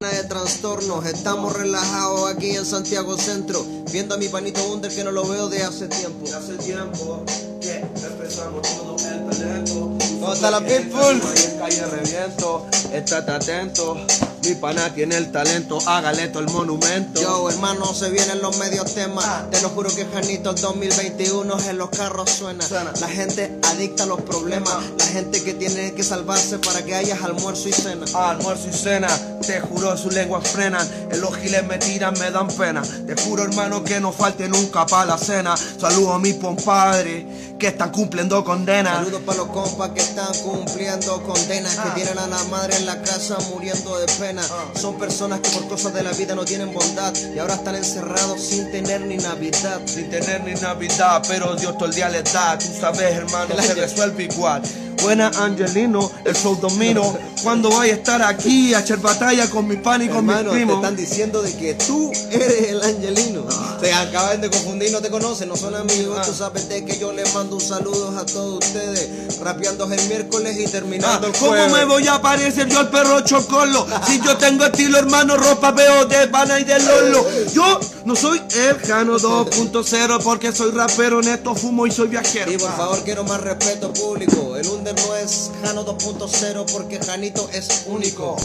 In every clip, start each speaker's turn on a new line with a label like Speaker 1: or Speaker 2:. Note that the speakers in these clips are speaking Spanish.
Speaker 1: de trastornos, estamos relajados aquí en Santiago Centro, viendo a mi panito Under que no lo veo de hace tiempo.
Speaker 2: De hace tiempo que empezamos todo el talento.
Speaker 1: ¿Cómo está la people?
Speaker 2: Ahí en calle reviento, estate atento. Mi pana tiene el talento, hágale todo el monumento.
Speaker 1: Yo, hermano, se vienen los medios temas.
Speaker 2: Ah.
Speaker 1: Te lo juro que Janito 2021 en los carros suena.
Speaker 2: Suena.
Speaker 1: La gente adicta a los problemas.
Speaker 2: Ah.
Speaker 1: La gente que tiene que salvarse para que haya almuerzo y cena.
Speaker 2: Almuerzo y cena, te juro sus lenguas frenan. En los giles me tiran, me dan pena. Te juro, hermano, que no falte nunca para la cena. Saludo a mis compadres que están cumpliendo condena.
Speaker 1: Saludos para los compas que están cumpliendo condenas, que
Speaker 2: Ah.
Speaker 1: tienen a la madre en la casa muriendo de pena. Son personas que por cosas de la vida no tienen bondad y ahora están encerrados sin tener ni Navidad.
Speaker 2: sin tener ni Navidad, pero Dios todo el día les da. Tú sabes, hermano, se resuelve igual. Buena Angelino, el show domino. Cuando vaya a estar aquí a echar batalla con mi pan y con mi
Speaker 1: Hermano, te
Speaker 2: primo.
Speaker 1: están diciendo de que tú eres el angelino. Se acaban de confundir, no te conocen, no son amigos.
Speaker 2: Ah.
Speaker 1: Tú sabes de que yo les mando un saludo a todos ustedes. Rapeando el miércoles y
Speaker 2: Ah,
Speaker 1: terminando el
Speaker 2: ¿Cómo
Speaker 1: jueves.
Speaker 2: me voy a parecer yo el perro chocolo? Si yo tengo estilo, hermano, ropa veo de Bana y de Lolo. Yo no soy el Jano 2.0 porque soy rapero, neto, fumo y soy viajero.
Speaker 1: Y por favor quiero más respeto público. El No es Jano 2.0 porque Janito es único.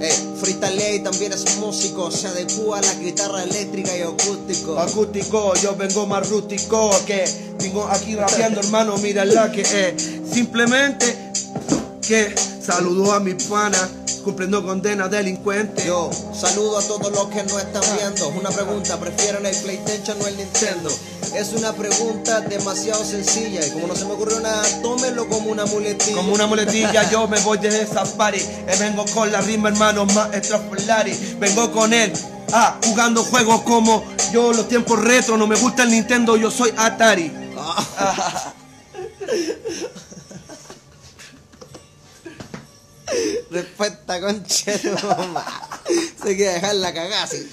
Speaker 1: Eh, freestyle también es músico, se adecua a la guitarra eléctrica y acústico.
Speaker 2: acústico, yo vengo más rústico que vengo aquí rapeando hermano, mira la que es simplemente que saludo a mi pana cumpliendo condena delincuente.
Speaker 1: Yo saludo a todos los que no están viendo. Una pregunta, ¿prefieren el PlayStation o el Nintendo? Es una pregunta demasiado sencilla y como no se me ocurrió nada, tómenlo como una muletilla.
Speaker 2: Como una muletilla yo me voy de esa party Vengo con la rima hermano más extraordinario Vengo con él ah, jugando juegos como yo los tiempos retro No me gusta el Nintendo, yo soy Atari
Speaker 1: Respeta, conche tu mamá. Se quiere dejar la cagada así.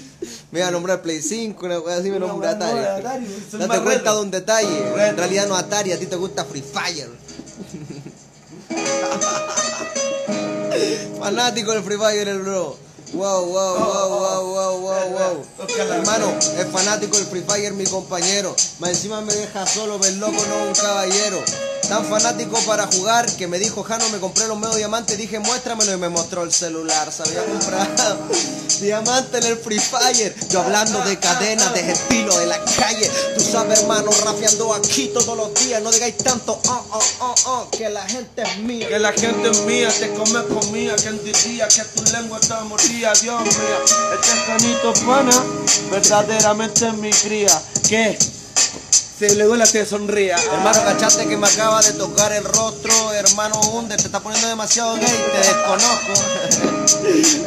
Speaker 1: Me iba a nombrar Play 5, una cosa así me nombra
Speaker 2: wea no,
Speaker 1: Atari.
Speaker 2: Atari,
Speaker 1: Date cuenta de un detalle. En realidad no Atari, a ti te gusta Free Fire. Fanático del Free Fire, el bro. Wow, wow, wow, wow, wow, wow, wow. Hermano, es fanático del Free Fire, mi compañero. Más encima me deja solo, ver loco, no un caballero. Tan fanático para jugar que me dijo, Jano, me compré los medios diamantes. Dije, muéstramelo y me mostró el celular. Se había comprado diamante en el Free Fire. Yo hablando de cadenas, de estilo, de la calle. Tú sabes, hermano, rapeando aquí todos los días. No digáis tanto, oh, oh, oh, oh, que la gente es mía.
Speaker 2: Que la gente es mía, te come comida ¿Quién diría que tu lengua está mordida? Dios mío, este canito pana Verdaderamente es mi cría Que se le duele te sonría
Speaker 1: Hermano, cachaste que me acaba de tocar el rostro, hermano Under, te está poniendo demasiado gay, te desconozco.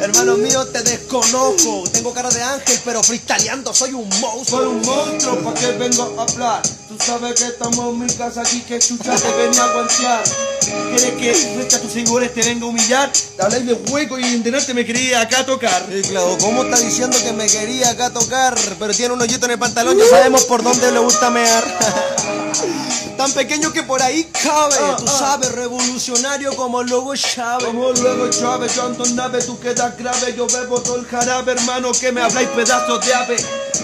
Speaker 1: hermano mío, te desconozco. Tengo cara de ángel, pero freestyleando soy un monstruo.
Speaker 2: Soy un monstruo, ¿pa' qué vengo a hablar? Tú sabes que estamos en mi casa aquí, que chucha te venía a guantear. ¿Quieres que frente a tus seguidores te venga a humillar? Te habláis de hueco y en internet te me quería acá tocar.
Speaker 1: Claro, ¿cómo está diciendo que me quería acá tocar? Pero tiene un hoyito en el pantalón, ya sabemos por dónde le gusta mear. Tan pequeño que por ahí cabe.
Speaker 2: Ah,
Speaker 1: Tú
Speaker 2: ah.
Speaker 1: sabes, revolucionario como el logo Chávez.
Speaker 2: Como luego Chávez, yo ando en nave, tú quedas grave, yo bebo todo el jarabe, hermano, que me habláis pedazos de ave.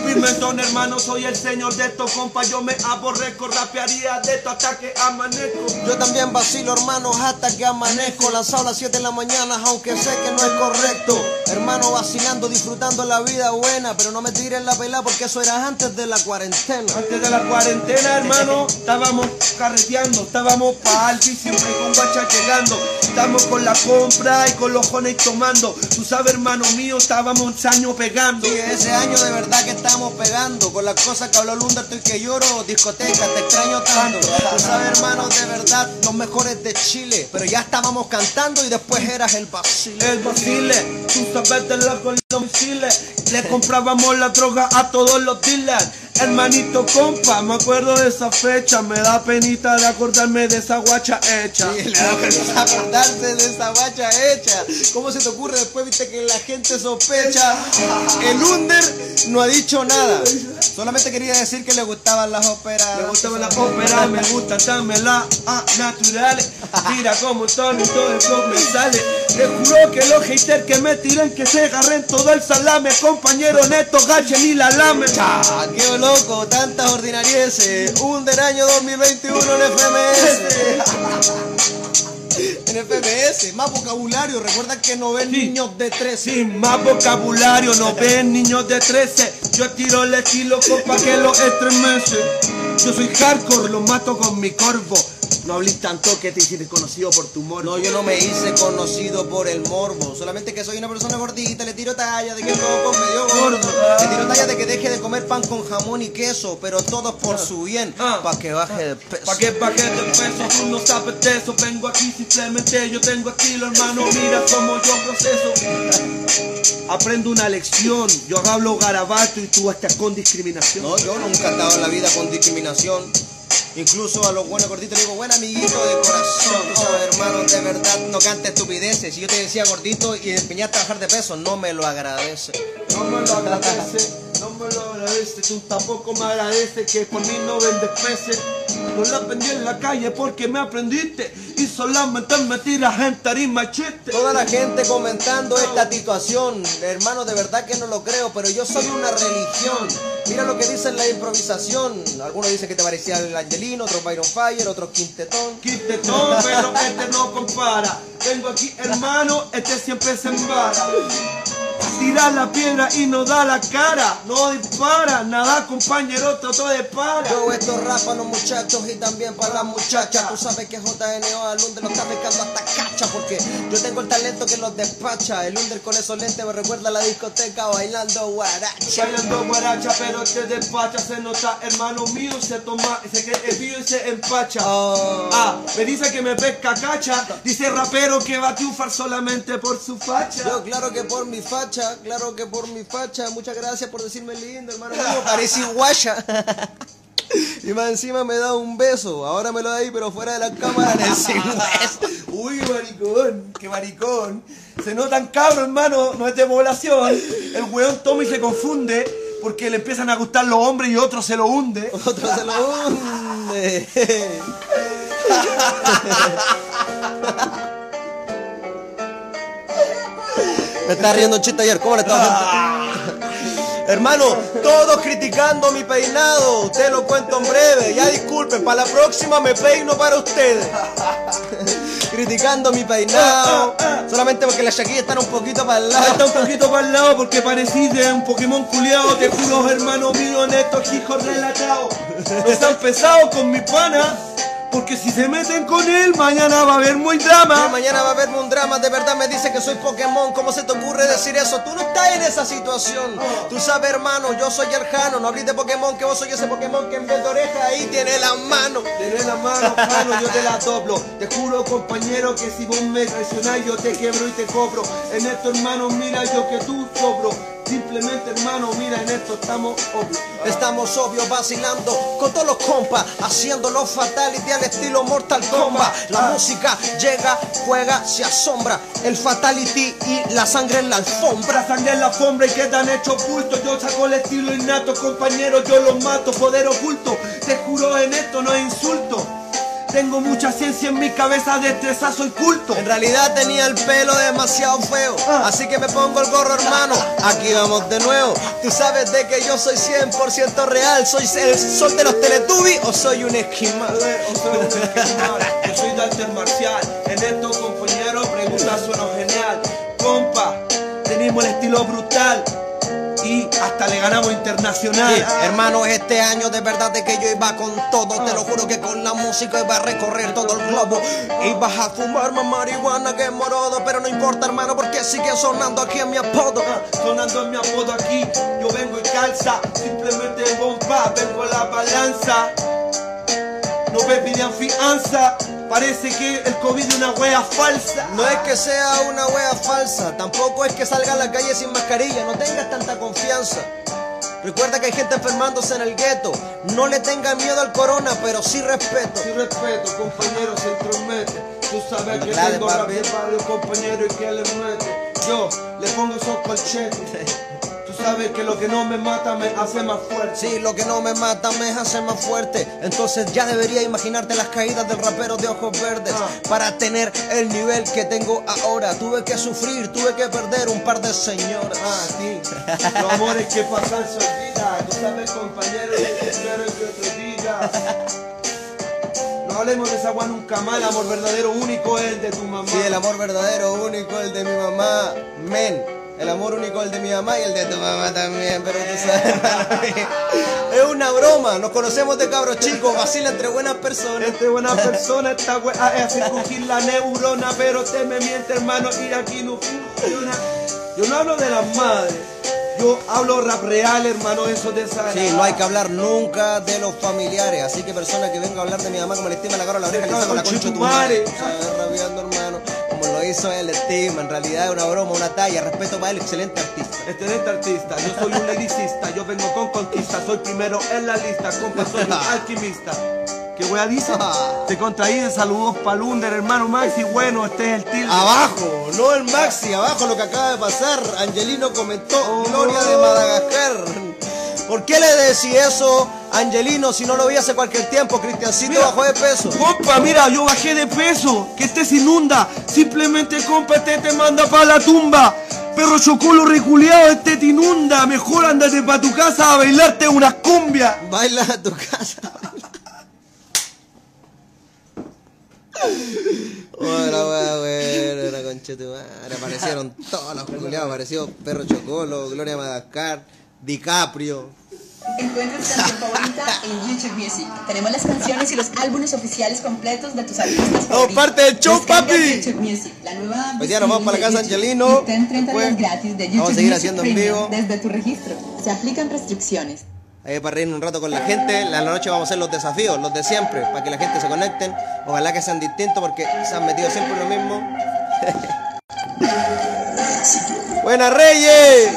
Speaker 2: Pimentón, hermano, soy el señor de estos compa, yo me aborrezco, rapearía de esto hasta que amanezco.
Speaker 1: Yo también vacilo, hermano, hasta que amanezco. Lanzado a las 7 de la mañana, aunque sé que no es correcto. Hermano, vacilando, disfrutando la vida buena. Pero no me tiren la pelada porque eso era antes de la cuarentena.
Speaker 2: Antes de la cuarentena, hermano, estábamos carreteando, estábamos pa' alto y siempre con guacha llegando. Estamos con la compra y con los jones tomando. Tú sabes, hermano mío, estábamos años pegando.
Speaker 1: Sí, ese año de verdad que estamos pegando. Con las cosas que habló Lunda, estoy que lloro. Discoteca, te extraño tanto. Tú sabes, hermano, de verdad, los mejores de Chile. Pero ya estábamos cantando y después eras el vacile.
Speaker 2: El vacile, tú sabes de la col- los misiles. Le comprábamos la droga a todos los dealers. Hermanito compa, me acuerdo de esa fecha. Me da penita de acordarme de esa guacha hecha.
Speaker 1: Sí, le da vergüenza acordarse de esa bacha hecha. ¿Cómo se te ocurre después, viste, que la gente sospecha? El Under no ha dicho nada. Solamente quería decir que le gustaban las óperas.
Speaker 2: Me gustaban las óperas, me gustan también las ah, naturales. Mira cómo Tony todo el me sale. Le juro que los haters que me tiren que se agarren todo el salame. Compañero neto, gachen y la lame.
Speaker 1: Ah, qué loco, tantas ordinarieces. Under año 2021 en FMS. En FMS, más vocabulario. Recuerda que no ven
Speaker 2: Sí.
Speaker 1: niños de 13.
Speaker 2: Sin más vocabulario, no ven niños de 13. Yo tiro el estilo compa que lo estremece. Yo soy hardcore, lo mato con mi corvo. No hables tanto que te hiciste conocido por tu morbo.
Speaker 1: No, yo no me hice conocido por el morbo. Solamente que soy una persona gordita, le tiro talla de que loco medio gordo. Le tiro talla de que deje de comer pan con jamón y queso, pero todo por su bien,
Speaker 2: Ah.
Speaker 1: para que baje de peso.
Speaker 2: Pa' que baje de peso, tú no sabes de eso. Vengo aquí simplemente, yo tengo estilo, hermano. Mira cómo yo proceso. Aprendo una lección. Yo hablo garabato y tú estás con discriminación.
Speaker 1: No, yo nunca he estado en la vida con discriminación. Incluso a los buenos gorditos le digo, buen amiguito de corazón. Tú sabes, hermano, de verdad no cantes estupideces. Si yo te decía gordito y empeñaste a bajar de peso, no me lo agradece.
Speaker 2: No me lo agradece, agradece, tú tampoco me agradeces que por mí no vendes peces. No la aprendí en la calle porque me aprendiste y solamente me tiras en tarima chiste.
Speaker 1: Toda la gente comentando esta situación, hermano, de verdad que no lo creo, pero yo soy una religión. Mira lo que dice en la improvisación. Algunos dicen que te parecía el Angelino, otros Byron Fire, otros Quintetón.
Speaker 2: Quite todo, pero este no compara. Vengo aquí, hermano, este siempre se embara. Tira la piedra y no da la cara. No dispara, nada, compañero, trato de para.
Speaker 1: Yo esto rap para los muchachos y también para las muchachas. Tú sabes que JNO al Under lo está pescando hasta cacha porque yo tengo el talento que los despacha. El Under con esos lentes me recuerda a la discoteca bailando guaracha.
Speaker 2: Bailando guaracha, pero te despacha, se nota, hermano mío, se toma, se cree mío y se empacha.
Speaker 1: Oh.
Speaker 2: Ah, me dice que me pesca cacha, dice rapero que va a triunfar solamente por su facha.
Speaker 1: Yo, claro que por mi facha, claro que por mi facha. Muchas gracias por decirme lindo, hermano mío. Parece guaya. Y más encima me da un beso. Ahora me lo da ahí, pero fuera de la cámara en el beso.
Speaker 2: Uy, qué maricón, qué maricón. Se notan cabros, hermano, no es de población. El weón toma y se confunde porque le empiezan a gustar los hombres y otro se lo hunde.
Speaker 1: Otro se lo hunde. Me está riendo un chiste ayer, ¿cómo le estaba haciendo? Hermano, todos criticando mi peinado, te lo cuento en breve. Ya disculpen, para la próxima me peino para ustedes. criticando mi peinado, solamente porque las chaquillas están un poquito para el
Speaker 2: Ah, Está
Speaker 1: lado.
Speaker 2: un poquito para el lado porque parecís de un Pokémon culiao. Te juro, hermano mío, en estos hijos relatados. Están pesados con mi pana. Porque si se meten con él, mañana va a haber muy
Speaker 1: Sí,
Speaker 2: drama.
Speaker 1: mañana va a haberme un drama, de verdad me dice que soy Pokémon, ¿cómo se te ocurre decir eso? Tú no estás en esa situación. Tú sabes, hermano, yo soy el Jano, no hables de Pokémon, que vos soy ese Pokémon que en vez de oreja ahí tiene la mano.
Speaker 2: Tener la mano, mano, yo te la doblo. Te juro, compañero, que si vos me traicionás, yo te quiebro y te cobro. En esto, hermano, mira yo que tú sobro. Hermano, mira, en esto estamos obvios.
Speaker 1: Estamos obvios vacilando con todos los compas, haciendo los fatality al estilo Mortal Kombat. La música llega, juega, se asombra. El fatality y la sangre en la alfombra.
Speaker 2: Compra sangre en la alfombra y quedan hechos bultos. Yo saco el estilo innato, compañero, yo los mato, poder oculto. Te juro, en esto no es insulto. Tengo mucha ciencia en mi cabeza, destreza soy culto.
Speaker 1: En realidad tenía el pelo demasiado feo, así que me pongo el gorro hermano. Aquí vamos de nuevo. Tú sabes de que yo soy 100% real. Soy el sol de los Teletubbies o soy un esquimal.
Speaker 2: O soy un esquimal, Yo soy de arte marcial. En esto, compañero, pregunta suena genial. Compa, tenemos el estilo brutal. Hasta le ganamos internacional.
Speaker 1: Sí, hermano, este año de verdad de que yo iba con todo. Te lo juro que con la música iba a recorrer todo el globo. Ibas a fumar más marihuana que morodo. Pero no importa, hermano, porque sigue sonando aquí en mi apodo.
Speaker 2: Sonando mi apodo aquí, yo vengo y calza, simplemente bomba, vengo a la balanza. No me piden fianza, Parece que el COVID es una wea falsa.
Speaker 1: No es que sea una wea falsa, tampoco es que salga a la calle sin mascarilla, no tengas tanta confianza. Recuerda que hay gente enfermándose en el gueto. No le tenga miedo al corona, pero sí respeto.
Speaker 2: Sí respeto, compañero, se entromete. Tú sabes que
Speaker 1: La
Speaker 2: tengo rap
Speaker 1: papi.
Speaker 2: de barrio, compañero, y que le mete. Yo le pongo esos colchetes. Sabes que lo que no me mata me hace más fuerte.
Speaker 1: Sí, lo que no me mata me hace más fuerte. Entonces ya debería imaginarte las caídas del rapero de ojos verdes.
Speaker 2: Ah.
Speaker 1: Para tener el nivel que tengo ahora. Tuve que sufrir, tuve que perder un par de señoras.
Speaker 2: Ah, sí. Los amores que pasan se olvidan. Tú sabes, compañero, yo espero que te. No hablemos de esa agua nunca más. El amor verdadero único es el de tu mamá.
Speaker 1: Sí, el amor verdadero único, el de mi mamá. Men. El amor único, el de mi mamá y el de tu mamá también, pero tú sabes. es una broma, nos conocemos de cabros chicos, vacila entre buenas personas.
Speaker 2: Este buena persona, esta wea es hacer crujir la neurona, pero te me miente, hermano, y aquí no funciona. Yo no hablo de las madres, yo hablo rap real, hermano, eso de esa.
Speaker 1: Sí, no hay que hablar nunca de los familiares, así que persona que venga a hablar de mi mamá como le estima la cara a la oreja, le saco la concha de tu madre. Lo hizo él, estima, en realidad es una broma, una talla, respeto para él, excelente artista.
Speaker 2: Excelente artista, yo soy un lyricista, yo vengo con conquista, soy primero en la lista, compa, soy un alquimista. ¿Qué wea dice? Te contradice, saludos palunder, hermano Maxi, bueno, este es el tilde.
Speaker 1: Abajo, no el Maxi, abajo lo que acaba de pasar. Angelino comentó Gloria de Madagascar. ¿Por qué le decís eso, Angelino, si no lo vi hace cualquier tiempo? Cristiancito
Speaker 2: Mira.
Speaker 1: bajó de peso.
Speaker 2: Compa, mira, yo bajé de peso, que este se inunda, simplemente compa, este te manda pa' la tumba. Perro chocolo reculeado, este te inunda, mejor ándate pa' tu casa a bailarte unas cumbias.
Speaker 1: Baila a tu casa. Hola, wea, buena, era concha tu madre. Aparecieron todos los culiados. Apareció Perro Chocolo, Gloria Madagascar, DiCaprio.
Speaker 3: Encuentra tu canción favorita en YouTube Music. Tenemos las canciones y los álbumes oficiales completos de tus artistas favoritos.
Speaker 1: parte del show,
Speaker 3: Descarga
Speaker 1: papi.
Speaker 3: YouTube Music, la nueva
Speaker 1: Hoy día nos vamos para la casa. Angelino.
Speaker 3: Ten 30 días
Speaker 1: Después
Speaker 3: gratis de YouTube
Speaker 1: vamos a seguir haciendo en vivo.
Speaker 3: desde tu registro. Se aplican restricciones.
Speaker 1: Ahí para reír un rato con la gente. En la noche vamos a hacer los desafíos, los de siempre, para que la gente se conecten. Ojalá que sean distintos porque se han metido siempre en lo mismo. Buenas Reyes.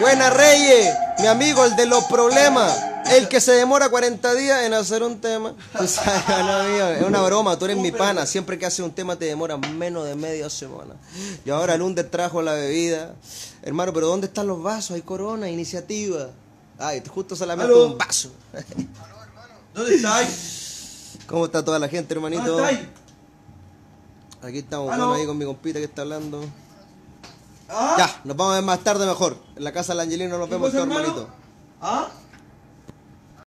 Speaker 1: Buenas Reyes. Mi amigo, el de los problemas. El que se demora 40 días en hacer un tema. Tú sabes, no, mío, es una broma, tú eres mi pana. Siempre que haces un tema te demora menos de media semana. Y ahora el Under trajo la bebida. Hermano, pero ¿dónde están los vasos? Hay corona, iniciativa. Ay, justo solamente
Speaker 2: Aló.
Speaker 1: un vaso.
Speaker 2: ¿Dónde estáis?
Speaker 1: ¿Cómo está toda la gente, hermanito?
Speaker 2: ¿Dónde estáis?
Speaker 1: Aquí estamos, bueno, ahí con mi compita que está hablando.
Speaker 2: ¿Ah?
Speaker 1: Ya, nos vamos a ver más tarde mejor. En la casa del Angelino nos
Speaker 2: ¿Qué
Speaker 1: vemos hermanito.
Speaker 2: ¿Ah?